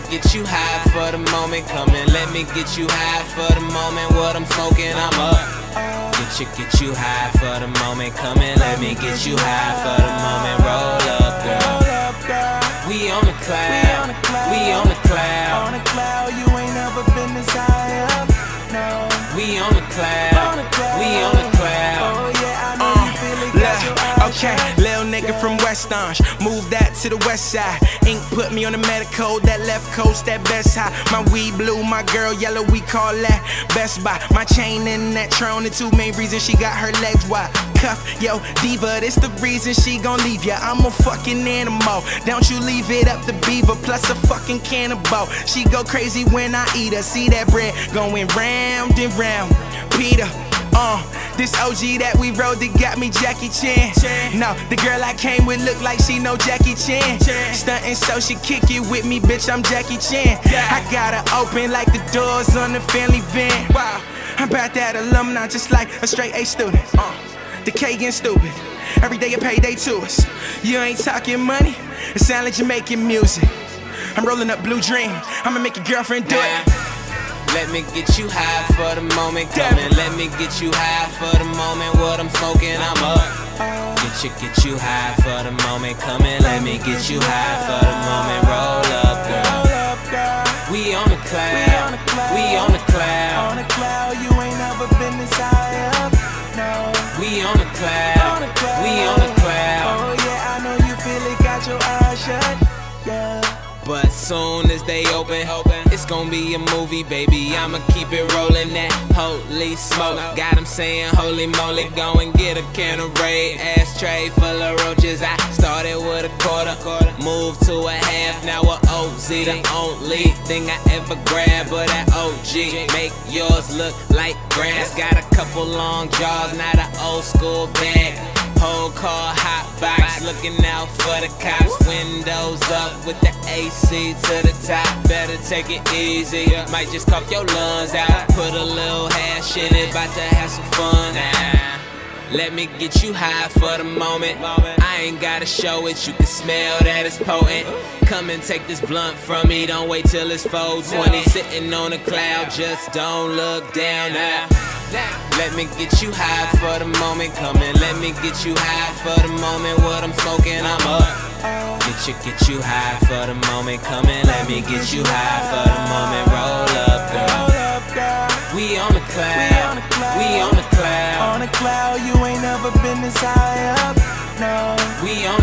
high for the moment. Come and let me get you high for the moment. What I'm smoking, I'm up. Get you, get you high for the moment. Come and let me get you high for the moment. Roll up, girl. We on the cloud. We on the cloud. On the cloud, you ain't never been this high up. No. We on the cloud. Okay, little nigga from West Orange, move that to the west side. Ink put me on the medical, that left coast, that best high. My weed blue, my girl yellow, we call that Best Buy. My chain in that Tron, the two main reasons she got her legs wide. Cuff, yo, diva, this the reason she gon' leave ya. I'm a fucking animal, don't you leave it up to Beaver, plus a fucking cannibal. She go crazy when I eat her, see that bread going round and round. Peter. Uh, this OG that we rode that got me Jackie Chan. No, the girl I came with look like she know Jackie Chan. Stuntin' so she kick it with me, bitch. I'm Jackie Chan. I got her open like the doors on the family van. Wow, I'm about that alumni, just like a straight A student. Uh, the K getting stupid. Every day a payday to us. You ain't talking money, it sound like you're making music. I'm rolling up Blue Dream. I'ma make your girlfriend do it. Let me get you high for the moment. Come and let me get you high for the moment. What I'm smoking, I'm up. Get you, get you high for the moment. Come and let me get you high for the moment. Roll up, girl. Roll up, girl. We on the cloud. We on the cloud. On the cloud, you ain't never been this high up. No. We on the cloud. We on the cloud. Oh yeah, I know you feel it. Got your eyes shut. Yeah. But soon as they open, it's gonna be a movie, baby. I'ma keep it rolling that holy smoke. Got 'em saying, holy moly, go and get a can of Raid. Ashtray full of roaches. I started with a quarter, moved to a half, now a OZ. The only thing I ever grab, but that OG. Make yours look like grass. Got a couple long jaws, not an old school bag. Whole car hot box, looking out for the cops. Windows up with the AC to the top. Better take it easy. Might just cough your lungs out. Put a little hash in it, about to have some fun. Nah. Let me get you high for the moment. I ain't gotta show it, you can smell that it's potent. Come and take this blunt from me, don't wait till it's 420. Sitting on a cloud, just don't look down now. Let me get you high for the moment. coming. let me get you high for the moment. What I'm smoking, I'm up. Get you, get you high for the moment. coming. let me get you high for the moment. Roll up, girl. Roll up, girl. We on the cloud. We on the cloud. On the cloud, you ain't never been this high up. No. We on the cloud.